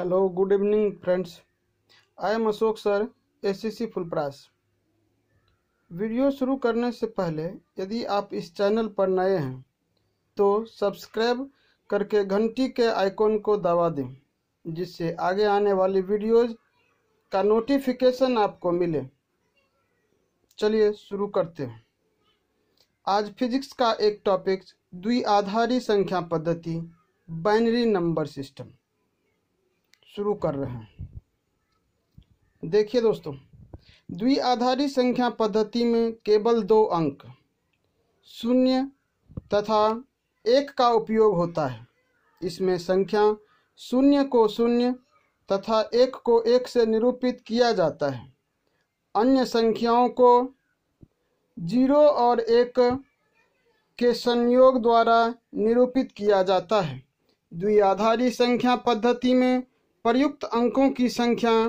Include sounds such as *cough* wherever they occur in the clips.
Hello, good evening, friends. I am Ashok sir SCC Phulparas video शुरू करने से पहले यदि आप इस चैनल पर नए हैं तो सब्सक्राइब करके घंटी के आइकॉन को दबा दें जिससे आगे आने वाली वीडियोज़ का नोटिफिकेशन आपको मिले। चलिए शुरू करते हैं। आज फिजिक्स का एक टॉपिक द्विआधारी संख्या पद्धति बाइनरी नंबर सिस्टम शुरू कर रहे हैं। देखिए दोस्तों, द्विआधारी संख्या पद्धति में केवल दो अंक, शून्य तथा एक का उपयोग होता है। इसमें संख्या शून्य को शून्य तथा एक को एक से निरूपित किया जाता है। अन्य संख्याओं को ज़ीरो और एक के संयोग द्वारा निरूपित किया जाता है। द्विआधारी संख्या पद्धति में प्रयुक्त अंकों की संख्या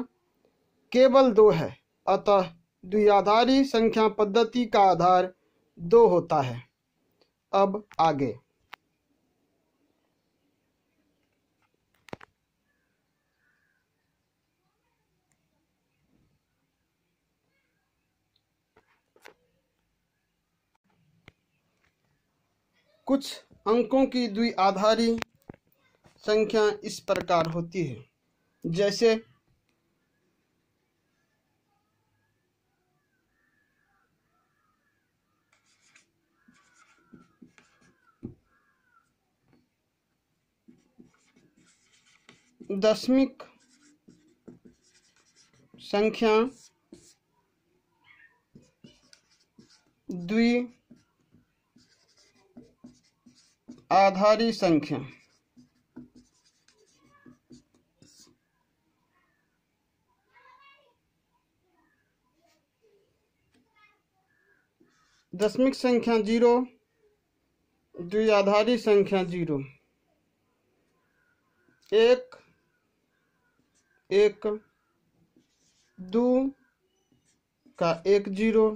केवल दो है, अतः द्विआधारी संख्या पद्धति का आधार दो होता है। अब आगे। कुछ अंकों की द्विआधारी संख्या इस प्रकार होती है। जैसे दशमिक संख्या द्वि आधारी संख्या। दशमिक संख्या ज़ीरो, द्विआधारी संख्या ज़ीरो। एक एक, दो का एक ज़ीरो,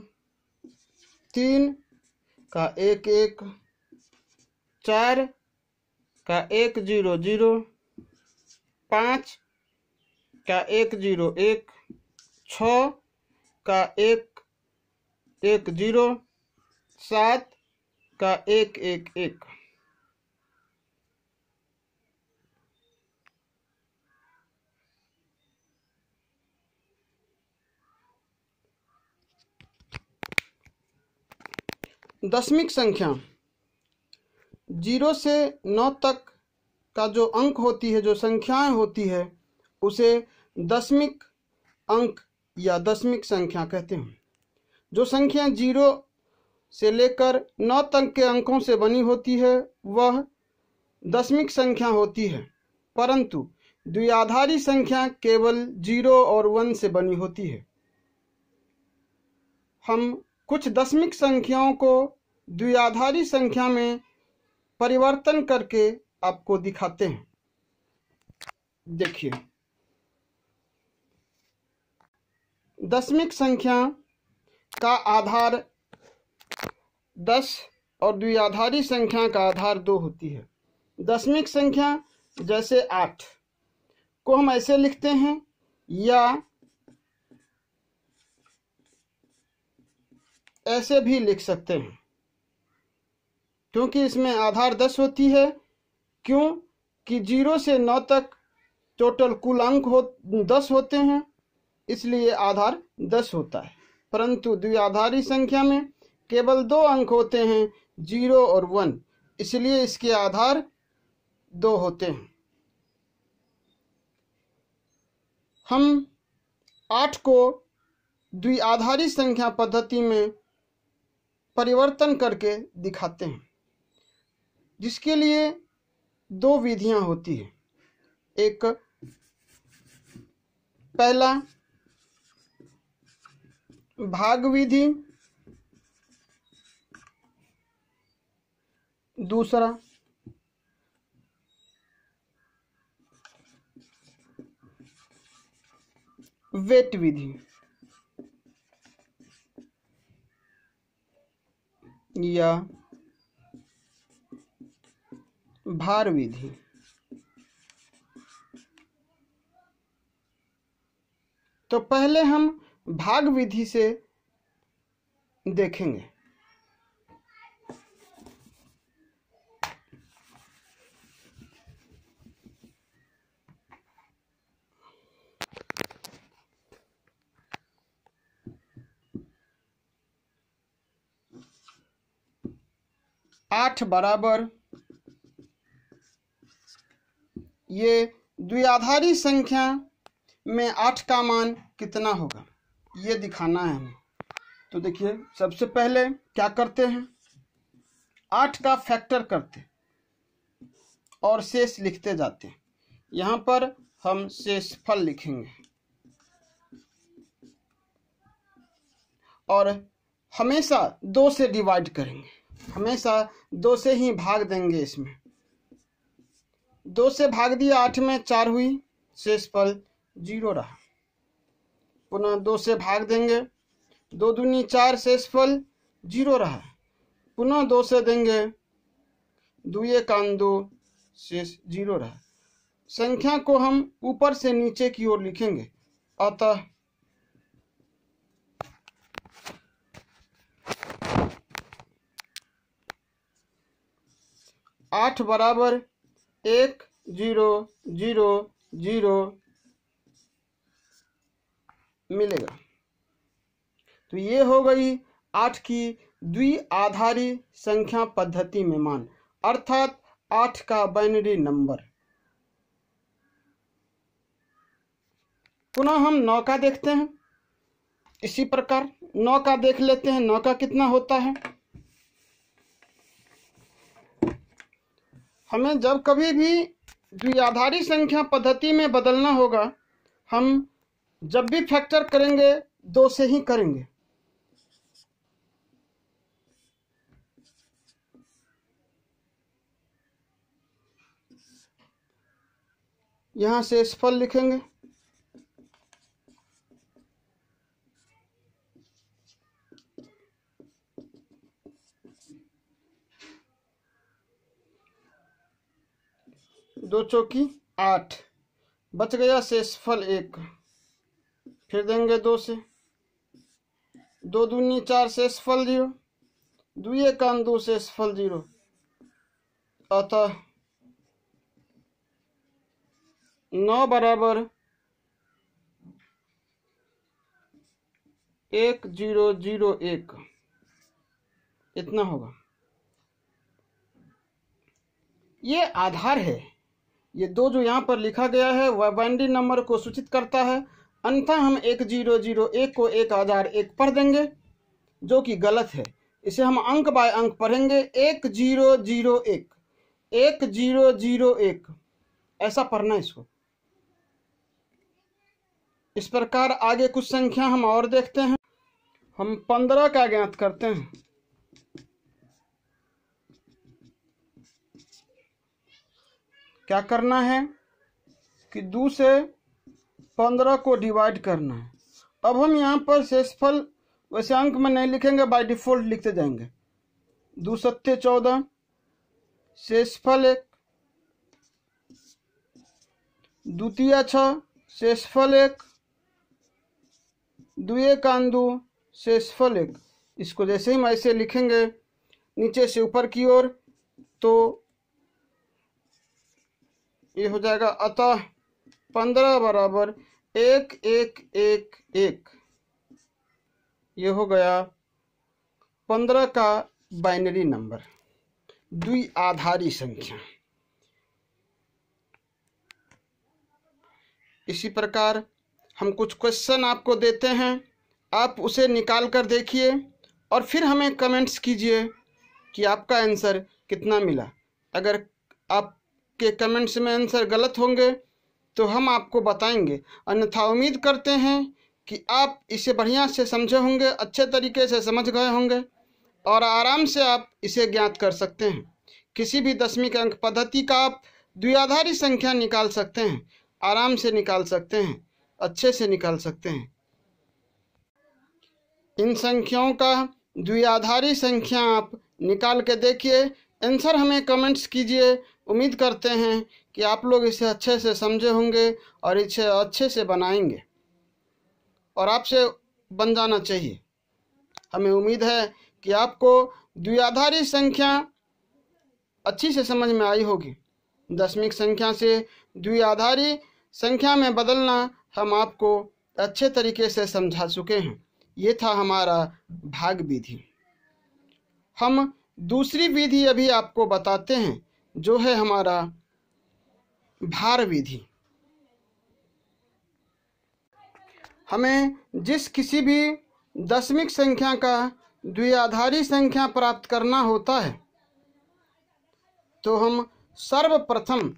तीन का एक एक, चार का एक ज़ीरो ज़ीरो, पाँच का एक ज़ीरो एक, छ का एक एक ज़ीरो सात का एक एक एक। दशमिक संख्या। ज़ीरो से नौ तक का जो अंक होती है, जो संख्याएँ होती है, उसे दशमिक अंक या दशमिक संख्या कहते हैं। जो संख्या ज़ीरो से लेकर नौ तक के अंकों से बनी होती है, वह दशमिक संख्या होती है। परंतु द्विआधारी संख्या केवल ज़ीरो और वन से बनी होती है। हम कुछ दशमिक संख्याओं को द्विआधारी संख्या में परिवर्तन करके आपको दिखाते हैं। देखिए। दशमिक संख्या का आधार दस और द्विआधारी संख्या का आधार दो होती है। दशमिक संख्या जैसे आठ को हम ऐसे लिखते हैं, या ऐसे भी लिख सकते हैं, क्योंकि इसमें आधार दस होती है। क्यों? कि ज़ीरो से नौ तक टोटल कुल अंक हो, दस होते हैं, इसलिए आधार दस होता है। परंतु द्विआधारी संख्या में केवल दो अंक होते हैं, ज़ीरो और वन। इसलिए इसके आधार दो होते हैं। हम आठ को द्विआधारी संख्या पद्धति में परिवर्तन करके दिखाते हैं, जिसके लिए दो विधियाँ होती है। एक, पहला भाग विधि दूसरा। वेट विधि। या भार विधि। तो पहले हम भाग विधि से देखेंगे। आठ बराबर। ये द्विआधारी संख्या में आठ का मान कितना होगा? ये दिखाना है हमें। तो देखिए, सबसे पहले क्या करते हैं? आठ का फैक्टर करते और शेष लिखते जाते हैं। यहाँ पर हम शेषफल लिखेंगे। और हमेशा दो से डिवाइड करेंगे। हमेशा दो से ही भाग देंगे इसमें। दो से भाग दिया आठ में चार हुई, शेषफल ज़ीरो रहा। पुनः दो से भाग देंगे, दो दूनी चार, शेषफल ज़ीरो रहा। पुनः दो से देंगे, दुए कान दो, शेष ज़ीरो रहा। संख्या को हम ऊपर से नीचे की ओर लिखेंगे। अतः आठ बराबर एक ज़ीरो ज़ीरो ज़ीरो मिलेगा। तो ये हो गई आठ की द्विआधारी संख्या पद्धति में मान। अर्थात आठ का बाइनरी नंबर पुनः हम नौ का देखते हैं। इसी प्रकार नौ का देख लेते हैं। नौ का कितना होता है? हमें जब कभी भी द्विआधारी संख्या पद्धति में बदलना होगा, हम जब भी फैक्टर करेंगे, दो से ही करेंगे। यहाँ से फल लिखेंगे। दो चौकी आठ। बच गया शेषफल एक। फिर देंगे दो से। दो दूनी चार शेषफल ज़ीरो। दुए कान दो शेषफल ज़ीरो। अतः नौ बराबर एक ज़ीरो ज़ीरो एक। इतना होगा। ये आधार है। ये दो जो यहाँ पर लिखा गया है, वह बाइनरी नंबर को सूचित करता है। अन्यथा हम एक ज़ीरो ज़ीरो एक को एक हज़ार एक पढ़ देंगे, जो कि गलत है। इसे हम अंक बाय अंक पढ़ेंगे। एक ज़ीरो ज़ीरो एक एक ज़ीरो ज़ीरो एक। ऐसा पढ़ना इसको। इस प्रकार आगे कुछ संख्या हम और देखते हैं। हम पंद्रह का ज्ञात करते हैं। क्या करना है कि दो से पंद्रह को डिवाइड करना है। अब हम यहाँ पर शेषफल वैसे अंक में नहीं लिखेंगे बाय डिफ़ॉल्ट लिखते जाएँगे। दो सत्य चौदह, शेषफल एक, द्वितीय छ, शेषफल एक दुए कान दो, शेषफल एक। इसको जैसे ही हम ऐसे लिखेंगे, नीचे से ऊपर की ओर तो ये हो जाएगा अतः पंद्रह बराबर एक एक एक एक। ये हो गया पंद्रह का बाइनरी नंबर द्विआधारी संख्या। इसी प्रकार हम कुछ क्वेश्चन आपको देते हैं, आप उसे निकाल कर देखिए और फिर हमें कमेंट्स कीजिए कि आपका आंसर कितना मिला। अगर आपके कमेंट्स में आंसर गलत होंगे तो हम आपको बताएँगे। अन्यथा उम्मीद करते हैं कि आप इसे बढ़िया से समझे होंगे, अच्छे तरीके से समझ गए होंगे, और आराम से आप इसे ज्ञात कर सकते हैं। किसी भी दसवीं के अंक पद्धति का आप द्विआधारी संख्या निकाल सकते हैं, आराम से निकाल सकते हैं, अच्छे से निकाल सकते हैं। इन संख्याओं का द्विआधारी संख्या आप निकाल के देखिए। आंसर हमें कमेंट्स कीजिए उम्मीद करते हैं कि आप लोग इसे अच्छे से समझे होंगे और इसे अच्छे से बनाएँगे। और आपसे बन जाना चाहिए। हमें उम्मीद है कि आपको द्विआधारी संख्या अच्छी से समझ में आई होगी। दशमिक संख्या से द्विआधारी संख्या में बदलना हम आपको अच्छे तरीके से समझा चुके हैं। ये था हमारा भाग विधि। हम दूसरी विधि अभी आपको बताते हैं। जो है हमारा भार विधि। हमें जिस किसी भी दशमिक संख्या का द्विआधारी संख्या प्राप्त करना होता है तो हम सर्वप्रथम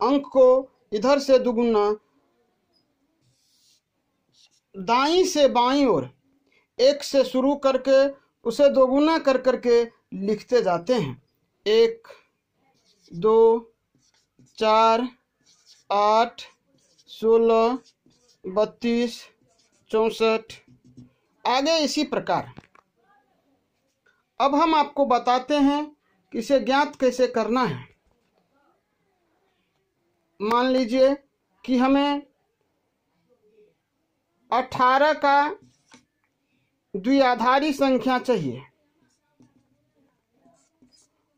अंक को इधर से दुगुना, दाई से बाई ओर, एक से शुरू करके उसे दोगुना कर करके लिखते जाते हैं। एक दो, चार, आठ, सोलह, बत्तीस, चौंसठ। आगे इसी प्रकार। अब हम आपको बताते हैं कि इसे ज्ञात कैसे करना है। मान लीजिए कि हमें अठारह का द्विआधारी संख्या चाहिए।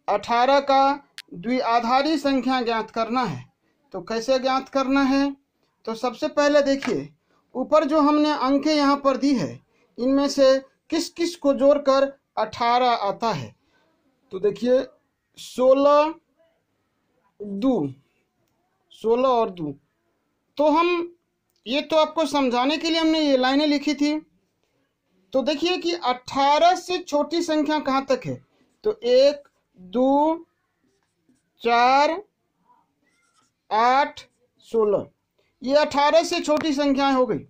अठारह का द्विआधारी संख्या ज्ञात करना है। तो कैसे ज्ञात करना है? तो सबसे पहले देखिए, ऊपर जो हमने अंकें यहाँ पर दी है, इनमें से किस किस को जोड़कर अठारह आता है? तो देखिए, सोलह दो, सोलह और दो। तो हम, ये तो आपको समझाने के लिए हमने ये लाइनें लिखी थी। तो देखिए कि अठारह से छोटी संख्या कहाँ तक है? तो एक, दो चार, आठ, सोलह। ये अठारह से छोटी संख्याएँ हो गई।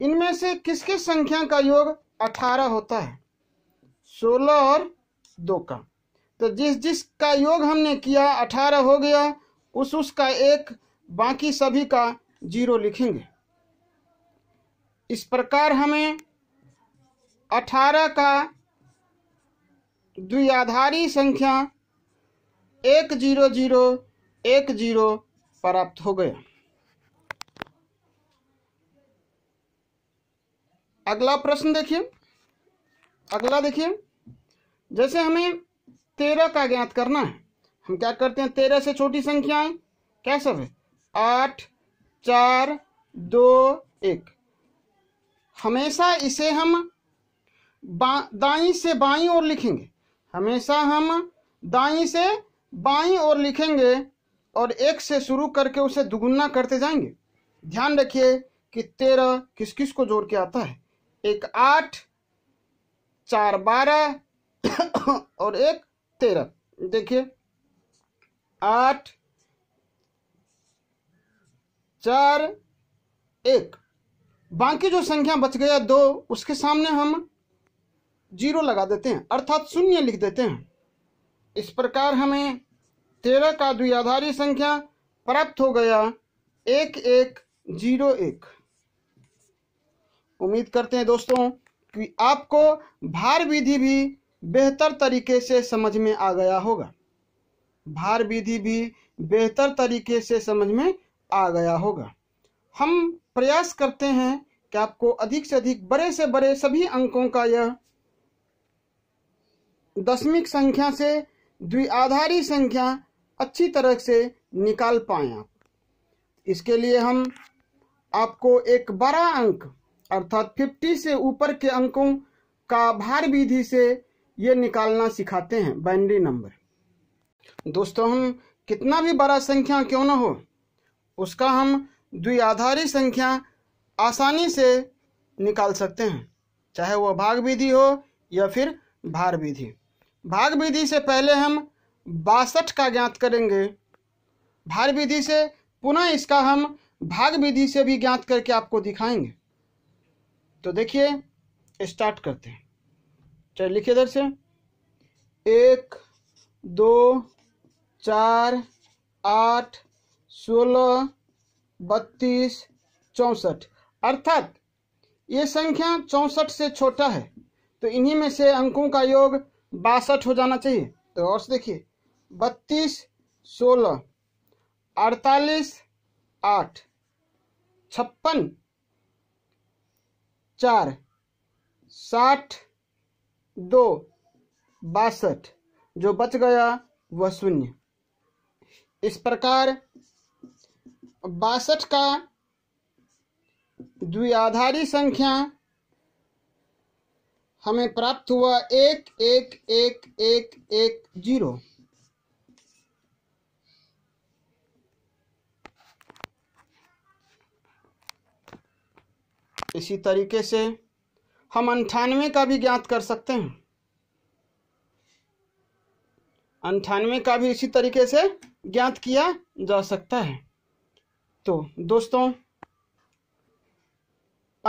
इनमें से किस किस संख्या का योग अठारह होता है? सोलह और दो का। तो जिस जिस का योग हमने किया, अठारह हो गया, उस उसका एक, बाकी सभी का ज़ीरो लिखेंगे। इस प्रकार हमें अठारह का द्विआधारी संख्या एक ज़ीरो ज़ीरो एक ज़ीरो प्राप्त हो गया। अगला प्रश्न देखिए। अगला देखिए। जैसे हमें तेरह का ज्ञात करना है, हम क्या करते हैं? तेरह से छोटी संख्याएँ क्या सब है? आठ, चार, दो, एक। हमेशा इसे हम दाई से बाई ओर लिखेंगे। हमेशा हम दाई से बाई ओर लिखेंगे और एक से शुरू करके उसे दुगुना करते जाएँगे। ध्यान रखिए कि तेरह किस किस को जोड़ के आता है। एक आठ, चार बारह *coughs* और एक तेरह। देखिए, आठ, चार, एक। बाकी जो संख्या बच गया दो, उसके सामने हम ज़ीरो लगा देते हैं, अर्थात शून्य लिख देते हैं। इस प्रकार हमें तेरह का द्विआधारी संख्या प्राप्त हो गया। एक एक, ज़ीरो, एक। उम्मीद करते हैं दोस्तों कि आपको भार विधि भी बेहतर तरीके से समझ में आ गया होगा। भार विधि भी बेहतर तरीके से समझ में आ गया होगा। हम प्रयास करते हैं कि आपको अधिक से अधिक बड़े से बड़े सभी अंकों का यह दशमिक संख्या से द्विआधारी संख्या अच्छी तरह से निकाल पाए आप। इसके लिए हम आपको एक बड़ा अंक, अर्थात 50 से ऊपर के अंकों का भार विधि से ये निकालना सिखाते हैं, बाइनरी नंबर। दोस्तों, हम कितना भी बड़ा संख्या क्यों ना हो, उसका हम द्विआधारी संख्या आसानी से निकाल सकते हैं, चाहे वह भाग विधि हो या फिर भार विधि। भाग विधि से पहले हम बासठ का ज्ञात करेंगे। भार विधि से पुनः इसका हम भाग विधि से भी ज्ञात करके आपको दिखाएँगे। तो देखिए स्टार्ट करते हैं। चलिए लिखिए इधर से। एक, दो, चार, आठ, सोलह, बत्तीस, चौंसठ। अर्थात ये संख्या चौंसठ से छोटा है तो इन्हीं में से अंकों का योग बासठ हो जाना चाहिए। तो और देखिए, बत्तीस, सोलह, अड़तालीस, आठ, छप्पन, चार, साठ, दो, बासठ, जो बच गया वह शून्य। इस प्रकार बासठ का द्विआधारी संख्या हमें प्राप्त हुआ एक एक एक एक एक, ज़ीरो। इसी तरीके से हम अंठानवे का भी ज्ञात कर सकते हैं। अंठानवे का भी इसी तरीके से ज्ञात किया जा सकता है। तो दोस्तों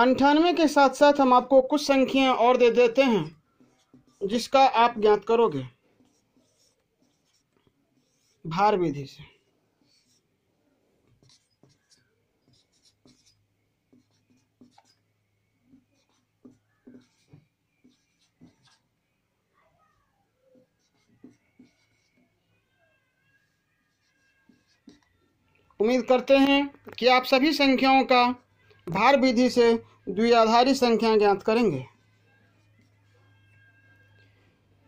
अंठानवे के साथ साथ हम आपको कुछ संख्याएँ और दे देते हैं, जिसका आप ज्ञात करोगे। भार विधि से। उम्मीद करते हैं कि आप सभी संख्याओं का भार विधि से द्विआधारी संख्या ज्ञात करेंगे।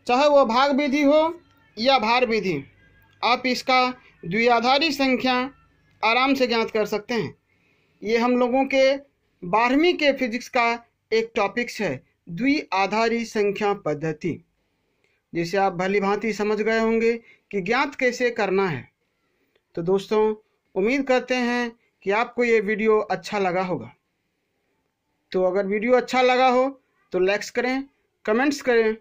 चाहे वह भाग विधि हो या भार विधि, आप इसका द्विआधारी संख्या आराम से ज्ञात कर सकते हैं। ये हम लोगों के बारहवीं के फिजिक्स का एक टॉपिक्स है, द्विआधारी संख्या पद्धति। जिसे आप भली भांति समझ गए होंगे कि ज्ञात कैसे करना है। तो दोस्तों, उम्मीद करते हैं कि आपको ये वीडियो अच्छा लगा होगा। तो अगर वीडियो अच्छा लगा हो तो लाइक्स करें कमेंट्स करें,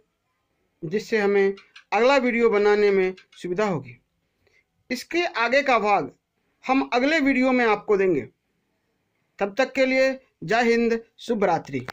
जिससे हमें अगला वीडियो बनाने में सुविधा होगी। इसके आगे का भाग हम अगले वीडियो में आपको देंगे। तब तक के लिए जय हिंद शुभ रात्रि